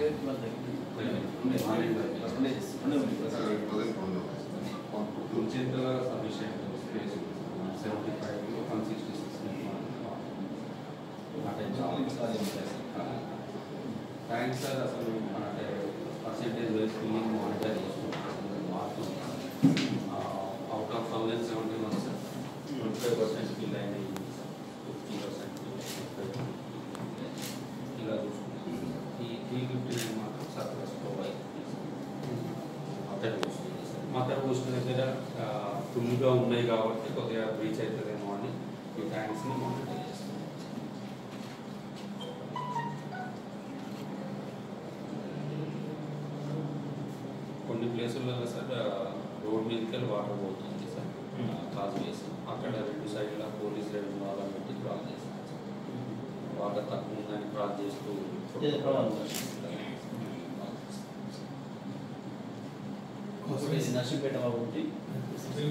లేదు వాళ్ళ దగ్గర ఉన్నాయి. పర్సంటేజెస్ ఉన్నాయి, ఉన్నాయి. తులచేంతల sufficient space seventy five one sixty six అంటే చాలా ఇంకా ఖాళీ ఉంటాయి. థ్యాంక్స్ సార్ అసలు అంటే పర్సెంటేజ్ వైజ్ ఫిల్లింగ్ మానిటర్ చేసుకుంటాం marks out of thousand seventy one sir twenty five percent fill అయినాయి ఫిఫ్టీ పర్సెంట్ ఇలా చూసుకుంటాం ఈ త్రీ ఫిఫ్టీ నైన్ మాత్రం సర్ప్లస్ ప్రొవైడ్ అక్కడ చూస్తుంది సార్ మదర్ పోస్ట్ దగ్గర ఫుల్గా ఉన్నాయి కాబట్టి కొద్దిగా రీచ్ అవుతుందేమో అని ఈ ట్యాంక్స్ని మానిటర్ చేస్తాం కొన్ని ప్లేసుల్లో సార్ రోడ్ మీదకి వెళ్ళి వాటర్ పోతుంది సార్. క్రాస్ వేసి అక్కడ రెండు సైడ్ల పోలీస్ రెవెన్యూ వాళ్ళని పెట్టి క్రాస్ చేస్తాం వాటర్ తక్కువ ఉందని క్రాస్ చేస్తూ ఇది నర్సింపేట ఒకటి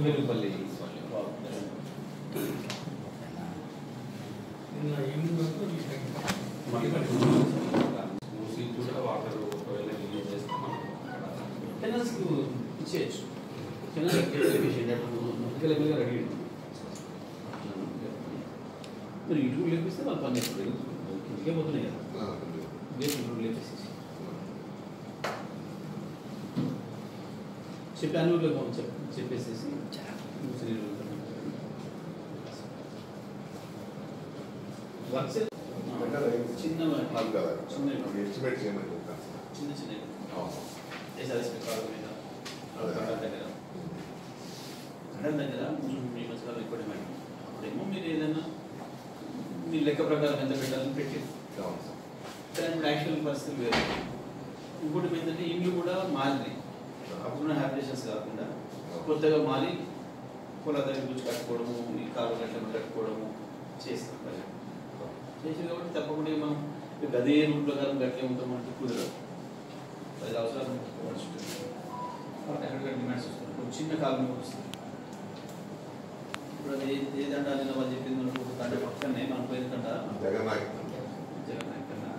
వెలుపల్లి కెనల్స్కి ఇచ్చేయచ్చు. కెనల్ ఎమ్మెల్యే రెడీ మరి ఇటు లేపిస్తే వాళ్ళు పని చేస్తారు. ఇంకే పోతున్నాయి కదా. వేసి ఇటు లేపేసి చెప్పి అన్నూరులో చెప్పేసేసి వర్క్స్ చిన్న చిన్న ఎస్టిమేట్ చేయమని చెప్తాను చిన్న చిన్న అవును. ఎస్ఆర్ఎస్పీ కాల్ మీద దగ్గర కడల దగ్గర మీ మసాలా ఎక్కువ డిమాండ్ అప్పుడేమో మీరు ఏదైనా మీ లెక్క ప్రకారం ఎంత పెట్టాలని పెట్టి సార్. ఇప్పుడు యాక్చువల్ పరిస్థితులు వేరు ఇంకోటి ఏంటంటే ఇండ్లు కూడా మారినాయి అప్పుడున్న హ్యాబిటేషన్స్ కాకుండా కొత్తగా మారి పొలాల గురించి కట్టుకోవడము ఈ కాలు గట్ల కట్టుకోవడము చేస్తాం ప్రజలు చేసింది కాబట్టి తప్పకుండా మనం గదే అదే రూట్ ప్రకారం గట్లే అంటే కుదరదు. అది అవసరం పడుతుంది కాబట్టి అక్కడ డిమాండ్స్ వస్తుంది ఇప్పుడు చిన్న కాలం వస్తుంది. ఇప్పుడు అది ఏ- దండాలి వాళ్ళు చెప్పింది మనకు ఒక గంట పక్కనే మనం పోయిన గంట జగన్నాయక్ జగన్ కన్నా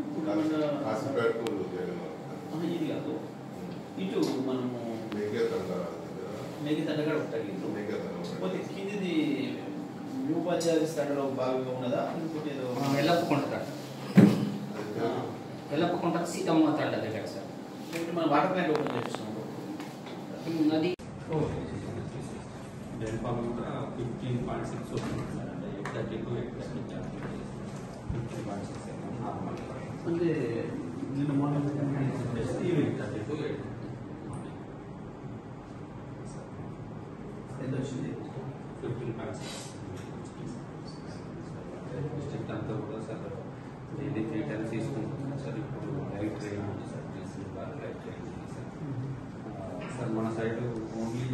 ఇప్పుడు మన- కాసిపేట టు జగన్నాయక్ ఆహా, ఇది కాదు ఇటు మనము మేఘే తండాల ఒకటి మేఘే తండాల పోతే కిందిది ఉపాధ్యాయ స్థాయిలో భాగంగా ఉన్నదా? ఇంకోటి ఏదో వెళ్ళప్పుకుంటారు సీతమ్మ తండ దగ్గర సార్. లేకపోతే మనం వాటర్ ప్లాంట్ ఓపెన్ చేస్తున్నాం అది డెల్ ఫామ్ కూడా ఫిఫ్టీన్ పాయింట్ సిక్స్ వస్తుంది సార్ అంటే eight thirty two eight percent fifteen point six normal అంటే నిన్న morning evening thirty two eight ఎంత వచ్చింది ఫిఫ్టీన్ పాయింట్ సిక్స్ డిస్ట్రిక్ట్ అంతా కూడా సార్ డైలీ త్రీ టైమ్స్ తీసుకుంటున్నాం సార్ ఇప్పుడు లైట్ ట్రైన్ ఉంది సార్ రీసెంట్ బాగా లైట్ ట్రైన్ ఉంది సార్ ఆ, సార్ మన side only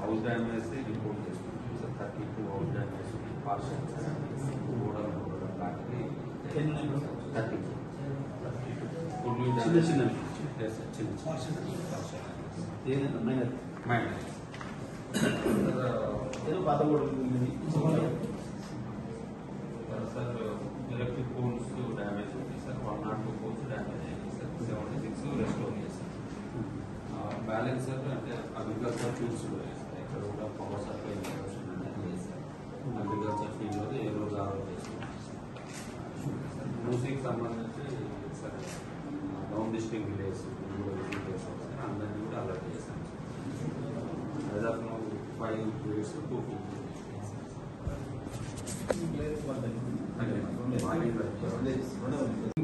house damage report చేస్తున్నాం sir thirty two house damage partial sir ఓడల్ ఓడల్ లాంటివి ఎన్ని ఉన్నాయి? థర్టీ ఫుల్ చిన్న చిన్నవి. ఎస్ సార్ చిన్న చిన్న పార్షల్ ఏదైనా మైనర్ మైండ్ ఏదో పాత కూడా సార్ ఎలక్ట్రిక్ పోల్స్ డ్యామేజ్ ఉంది sir one not two poles damage అయింది సార్ సెవెంటీ సిక్స్ రెస్టోర్ చేశారు బ్యాలెన్స్ సార్ అంటే అగ్రికల్చర్ ఫీల్డ్స్ కూడా సార్ ఇక్కడ కూడా పవర్ సప్లై ఇన్స్టాలేషన్ అనేది చేశారు అగ్రికల్చర్ ఫీల్డ్లో ఏ రోజు ఆరో చేసుకున్నాం సార్ మ్యూజిక్ సంబంధించి sir down district village village అందరినీ కూడా అలర్ట్ చేశాం sir as of now Five years two fifty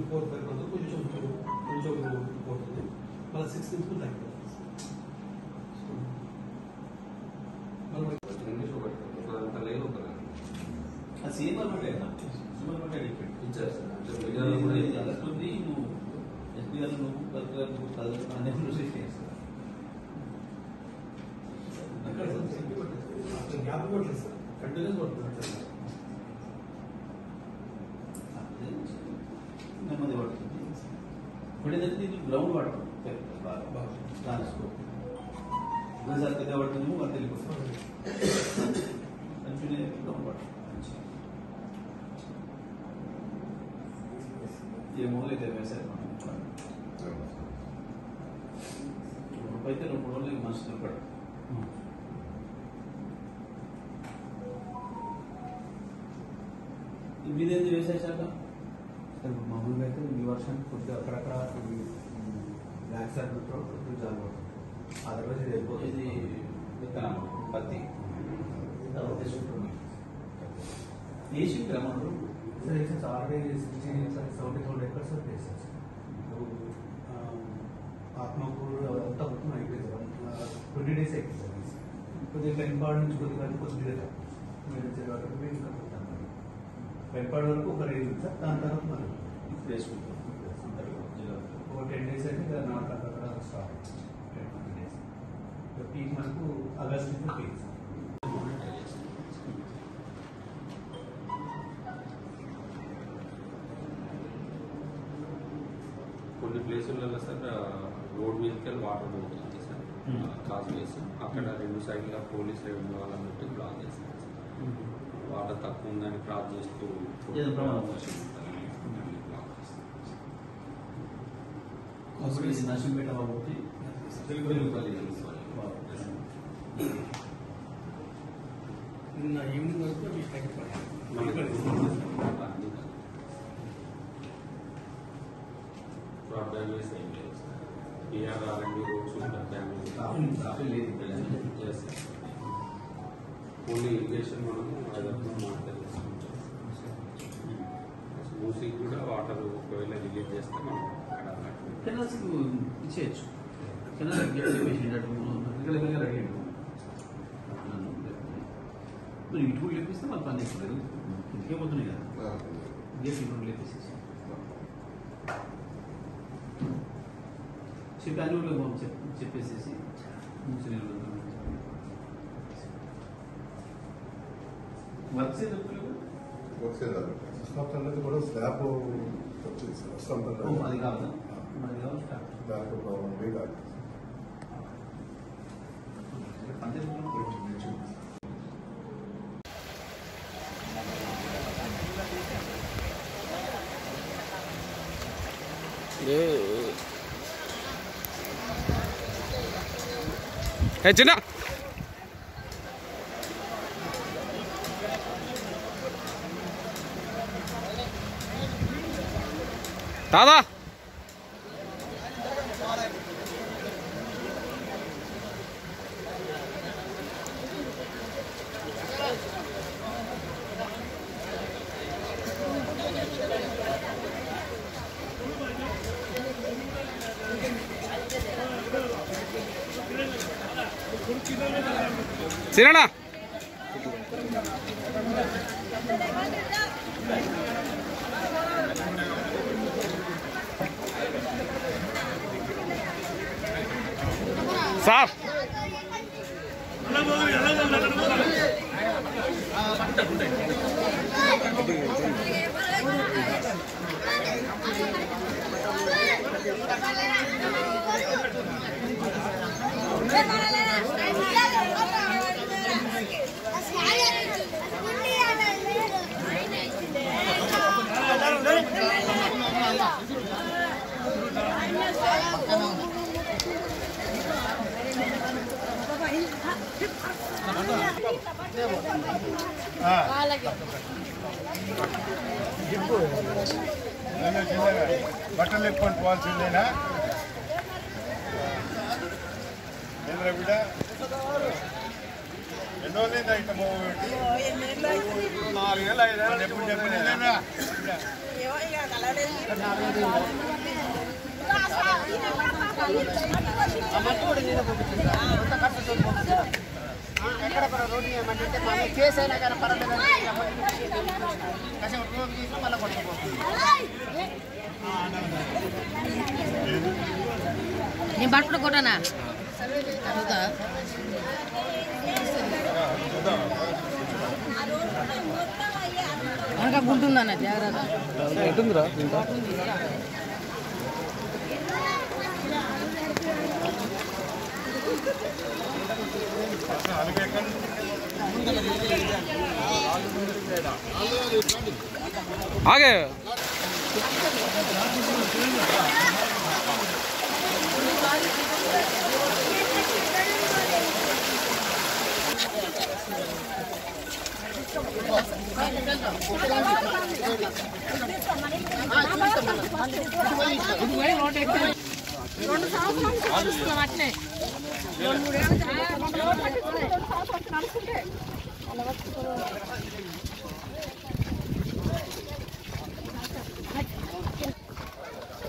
four five మంది కొంచెం కొంచెం పోతుంది మళ్ళీ సిక్స్టీన్త్ లైక్ ఇంగ్లీష్ ఒకటి ఒకదంతా లేదు ఒక అది సేమ్ అనమాట సేమ్ అనమాట ఇచ్చారు సార్ అంటే ఇది మీడియాలో కూడా ఇది ఇచ్చారు. అదొకటి నువ్వు ఎస్పీ గారు నువ్వు కలెక్టర్ గారు నువ్వు కలెక్టర్ అనే గ్యాప్ కొట్టలేదు సార్ కంటిన్యూస్ కొడుతున్నారు నెమ్మది పడుతుంది ఇప్పుడు ఏంటంటే దీనికి గ్రౌండ్ వాటర్ బాగా బాగా. దాని స్కోప్ ఒకసారి పెద్ద పడుతుందేమో అది తెలియదు కంటిన్యూ గ్రౌండ్ వాటర్ ఏ మూడు అయితే వ్యవసాయం అయితే రెండు మూడు రోజులు మనిషి నిలబడు వ్యవసాయ శాఖ? సార్ మామూలుగా అయితే ఈ వర్షానికి కొద్దిగా అక్కడక్కడ బ్లాక్ సర్కిల్తో కొద్దిగా జాగ్రత్త అదర్వైజ్ ఇది వెళ్ళిపోతుంది ఇది విత్తనం పత్తి. శుక్ర మనరు సార్ ఇది already sixty seventy thousand acres sir. Sir ఆ, ఆత్మకూరు అదంతా మొత్తం అయిపోయింది ట్వంటీ డేస్ అయిపోయింది సార్. ఇది. కొద్దిగా నుంచి కొద్దిగా కొద్దిగా మీరు ఇంకా కొట్టాం మరి. పెన్పాడు వరకు ఒక రేంజ్ ఉంది సార్ దాని తర్వాత మరి ఇప్పుడు వేసుకుంటాం ఒక టెన్ డేస్ అయితే ఇక నాట్ అక్కడ start ten twenty days peak మనకు ఆగస్ట్ నుంచి పీక్ సార్ కొన్ని ప్లేసులలో సార్ రోడ్ మీదకి వెళ్ళి వాటర్ పోతుంది సార్ Hmm. కాజ్ వేసి అక్కడ రెండు సైడ్ల పోలీస్ రెవెన్యూ వాళ్ళని పెట్టి బ్లాక్ చేస్తారు సార్. వాటర్ తక్కువ ఉందని క్రాస్ చేస్తూ నర్సింపేట కాబట్టి వెలుగుపల్లి ఇరిగేషన్ మనము అదొక మాట్లాడేస్తాం మూసీకి కూడా వాటర్ ఒకవేళ రిలీజ్ చేస్తే మనం కెనాల్స్ ఇచ్చేయచ్చు. కెనాల్ రెడీ మరి ఇటు కూడా లేపిస్తే వాళ్ళు పని చేస్తారు. ఇంకే పోతున్నాయి కదా. ఇదే ఇటు లేపేసేసి. చెప్పి అన్ని ఊళ్ళో పోం చెప్ చెప్పేసేసి ముసలి వర్క్స్ ఏ వచ్చేదాన్ని. స్టాప్ అనేది కూడా స్లాబ్ వచ్చింది సార్ ఓ, అది స్టార్ట్ దాంట్లో ప్రాబ్లం లేదు పంచాయతీ చిన్న. താതാ. സിരണ బట్టలు ఎక్కువ పోవాల్సిందేనా ఏంద్ర బిడ్డ ఎన్నో లేదా ఇట్లా పోగొట్టి నాలుగేళ్ళు ఐదేళ్ళు ఎప్పుడు చెప్పలేదా ఎక్కడ రోడ్డు ఏమంటే మన కేసు అయినా కానీ పర్వాలేదు కాసేపు రోడ్డు తీసి మళ్ళీ కొట్టుకుపోతుంది నేను పట్టుకుని కొట్టనా? అనగా గుంటుందన్న జాగ్రత్త. ఎటుందిరా ఆగే. రెండు సంవత్సరాలు చూస్తున్నాం అట్నే రెండు మూడేళ్ళు నడుస్తుంటే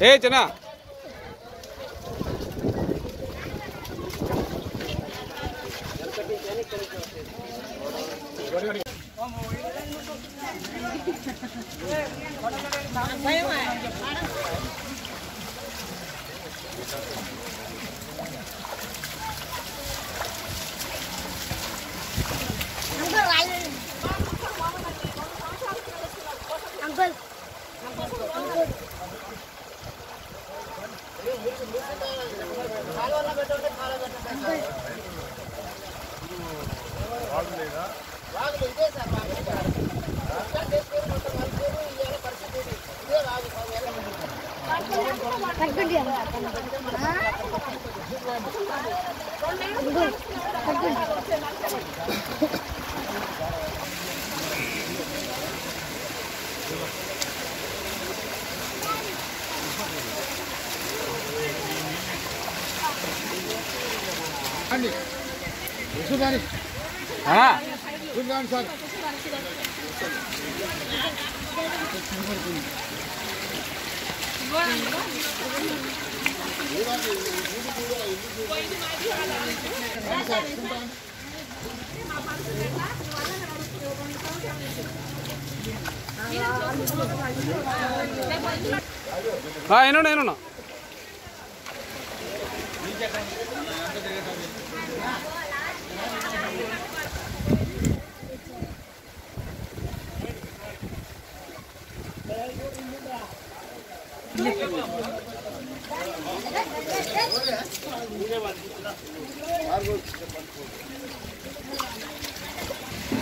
ఏ చిన్న uncle Bani. Usul ni. Ha? Usul Bani sir. ആ എന്നോണ എന്നോണ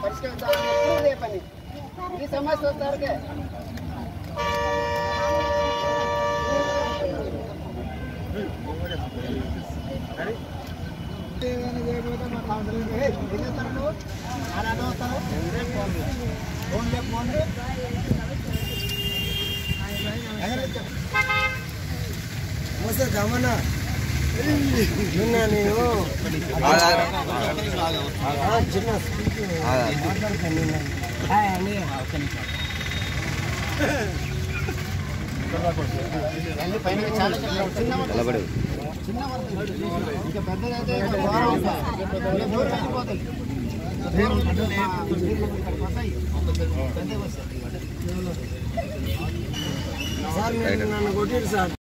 మూడు సంవత్సరాలు సార్ నేను తెచ్చిన కాంతి కూడా ఇదో పరిష్కరిస్తాను అయ్యే పని ఈ సమస్య వస్తారకే గమన నిన్న నేను చిన్న పైన చాలా చిన్న చిన్న ఇంకా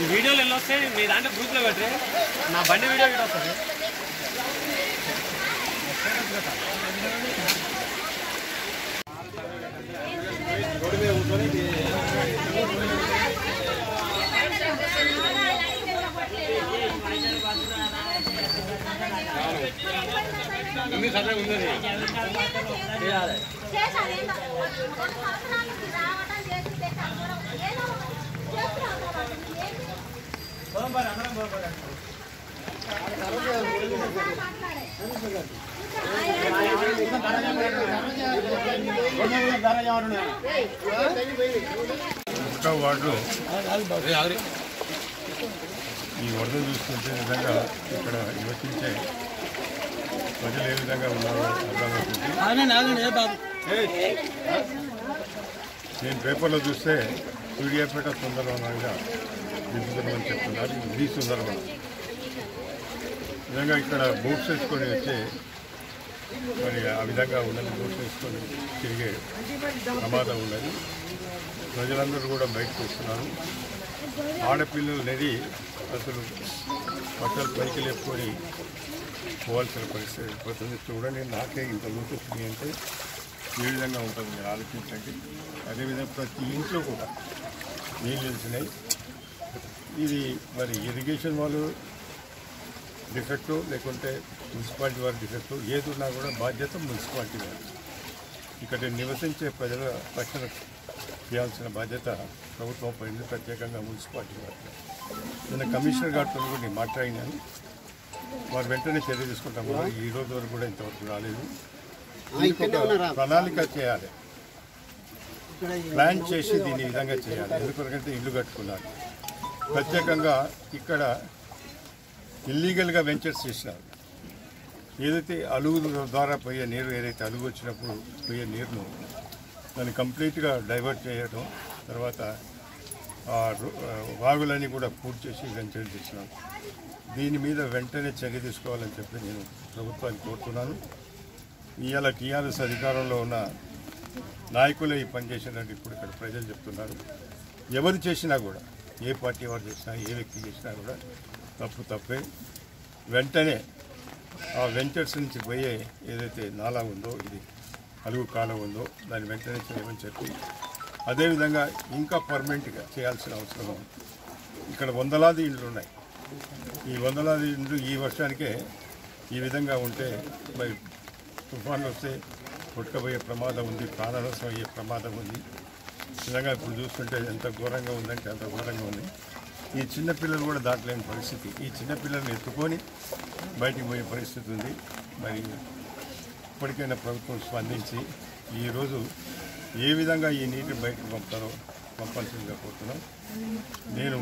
ఈ వీడియోలు ఎన్ని వస్తాయి? మీ దాంట్లో గ్రూప్లో పెట్టి నా బండి వీడియో కూడా వస్తుంది? ఒక్క వార్డులో ఈ వరద చూస్తుంటే నిజంగా ఇక్కడ నివసించే ప్రజలు ఏ విధంగా ఉన్నారో నేను పేపర్లో చూస్తే సూర్యాపేట సుందరవనంగా దిద్దుతున్నామని చెప్తున్నారు. ఈ సుందరవనం నిజంగా ఇక్కడ బోట్స్ వేసుకొని వచ్చే మరి ఆ విధంగా ఉన్నది బోట్స్ వేసుకొని తిరిగే ప్రమాదం ఉన్నది. ప్రజలందరూ కూడా బయటకు వస్తున్నారు ఆడపిల్లలు అనేది అసలు పట్టలు పైకి లేపుకొని పోవాల్సిన పరిస్థితి ఏర్పడుతుంది చూడండి నాకే ఇంత లోతుంది అంటే ఏ విధంగా ఉంటుంది మీరు ఆలోచించండి. అదేవిధంగా ప్రతి ఇంట్లో కూడా నీళ్ళు వెళ్తున్నాయి ఇది మరి ఇరిగేషన్ వాళ్ళు డిఫెక్టు లేకుంటే మున్సిపాలిటీ వారి డిఫెక్టు ఏది ఉన్నా కూడా బాధ్యత మున్సిపాలిటీ వారి. ఇక్కడ నివసించే ప్రజల రక్షణ చేయాల్సిన బాధ్యత ప్రభుత్వం పైన ప్రత్యేకంగా మున్సిపాలిటీ వారికి నిన్న కమిషనర్ గారితో కూడా నేను మాట్లాడినాను. వారు వెంటనే చర్య తీసుకుంటాం ఈ రోజు వరకు కూడా ఇంతవరకు రాలేదు. ప్రణాళిక చేయాలి. ప్లాన్ చేసి దీన్ని ఈ విధంగా చేయాలి. ఎందుకంటే ఇల్లు కట్టుకున్నారు. ప్రత్యేకంగా ఇక్కడ ఇల్లీగల్గా వెంచర్స్ చేసినారు ఏదైతే అలుగు ద్వారా పోయే నీరు ఏదైతే అలుగు వచ్చినప్పుడు పోయే నీరును దాన్ని కంప్లీట్గా డైవర్ట్ చేయడం తర్వాత వాగులన్నీ కూడా పూర్తి చేసి వెంచర్ చేసినాం. దీని మీద వెంటనే చర్య తీసుకోవాలని చెప్పి నేను ప్రభుత్వాన్ని కోరుతున్నాను. ఇవాళ టీఆర్ఎస్ అధికారంలో ఉన్న నాయకులే ఈ పని చేసినట్టు ఇప్పుడు ఇక్కడ ప్రజలు చెప్తున్నారు. ఎవరు చేసినా కూడా ఏ పార్టీ వారు చేసినా ఏ వ్యక్తి చేసినా కూడా తప్పు తప్పే. వెంటనే ఆ వెంచర్స్ నుంచి పోయే ఏదైతే నాలా ఉందో ఇది అలుగు కాలం ఉందో దాన్ని వెంటనే చేయమని చెప్పి అదేవిధంగా ఇంకా పర్మనెంట్గా చేయాల్సిన అవసరం ఉంది. ఇక్కడ వందలాది ఇండ్లు ఉన్నాయి. ఈ వందలాది ఇండ్లు ఈ వర్షానికే ఈ విధంగా ఉంటే మరి తుఫాన్లు వస్తే కొట్టుకపోయే ప్రమాదం ఉంది ప్రాణనష్టం అయ్యే ప్రమాదం ఉంది. నిజంగా ఇప్పుడు చూస్తుంటే ఎంత ఘోరంగా ఉందంటే అంత ఘోరంగా ఉంది. ఈ చిన్నపిల్లలు కూడా దాటలేని పరిస్థితి. ఈ చిన్నపిల్లల్ని ఎత్తుకొని బయటికి పోయే పరిస్థితి ఉంది. మరి ఇప్పటికైనా ప్రభుత్వం స్పందించి ఈరోజు ఏ విధంగా ఈ నీటిని బయటకు పంపుతారో పంపాల్సిందిగా కోరుతున్నాం. నేను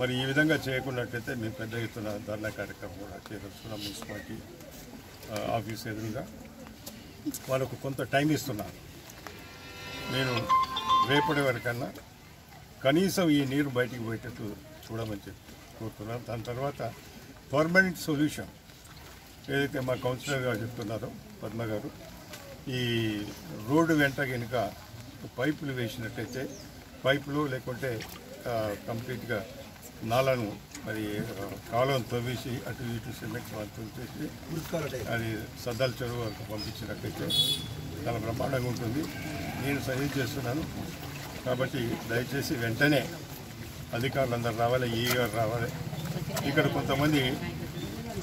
మరి ఈ విధంగా చేయకున్నట్టయితే మేము పెద్ద ఎత్తున ధర్నా కార్యక్రమం కూడా చేయదలుచుకున్నాం మున్సిపాలిటీ ఆఫీస్ ఎదురుగా. వాళ్ళకు కొంత టైం ఇస్తున్నాను నేను రేపటి వరకన్నా కనీసం ఈ నీరు బయటికి పోయేటట్టు చూడమని చెప్పి కోరుతున్నాను. దాని తర్వాత పర్మనెంట్ సొల్యూషన్ ఏదైతే మా కౌన్సిలర్ గారు చెప్తున్నారో పద్మ గారు ఈ రోడ్డు వెంట కనుక పైపులు వేసినట్టయితే పైపులు లేకుంటే కంప్లీట్గా నాలను మరి కాలువను తవ్వేసి అటు ఇటు సిమెంట్ చేసి అది సద్దాల చెరువు వరకు పంపించినట్టయితే చాలా బ్రహ్మాండంగా ఉంటుంది. నేను సజెస్ట్ చేస్తున్నాను. కాబట్టి దయచేసి వెంటనే అధికారులందరూ రావాలి ఈ గారు రావాలి. ఇక్కడ కొంతమంది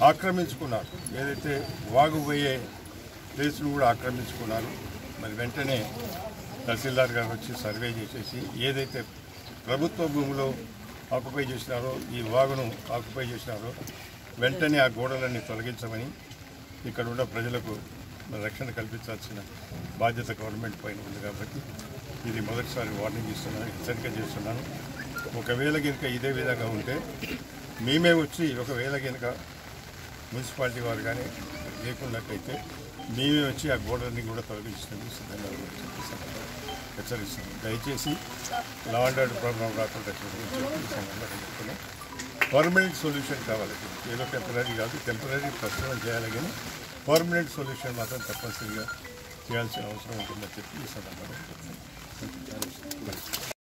ఆక్రమించుకున్నారు. ఏదైతే వాగు పోయే ప్లేస్ను కూడా ఆక్రమించుకున్నారు. మరి వెంటనే తహసీల్దార్ గారు వచ్చి సర్వే చేసేసి ఏదైతే ప్రభుత్వ భూమిలో ఆక్యుపై చేసినారో ఈ వాగును ఆక్యుపై చేసినారో వెంటనే ఆ గోడలన్నీ తొలగించమని ఇక్కడ ఉన్న ప్రజలకు రక్షణ కల్పించాల్సిన బాధ్యత గవర్నమెంట్ పైన ఉంది కాబట్టి ఇది మొదటిసారి వార్నింగ్ ఇస్తున్నాను హెచ్చరిక చేస్తున్నాను. ఒకవేళ కనుక ఇదే విధంగా ఉంటే మేమే వచ్చి ఒకవేళ కనుక మున్సిపాలిటీ వారు కానీ లేకున్నట్టయితే మేమే వచ్చి ఆ గోడని కూడా తొలగించడానికి సిద్ధంగా హెచ్చరిస్తున్నాం దయచేసి లా అండ్ ఆర్డర్ ప్రాబ్లం రాకుండా చెప్తున్నాం. పర్మనెంట్ సొల్యూషన్ కావాలి. ఏదో టెంపరీ కాదు టెంపరీ ప్రస్తుతం చేయాలి కానీ పర్మనెంట్ సొల్యూషన్ మాత్రం తప్పనిసరిగా చేయాల్సిన అవసరం ఉంటుందని చెప్పి ఈ సందర్భంగా చెప్తున్నాను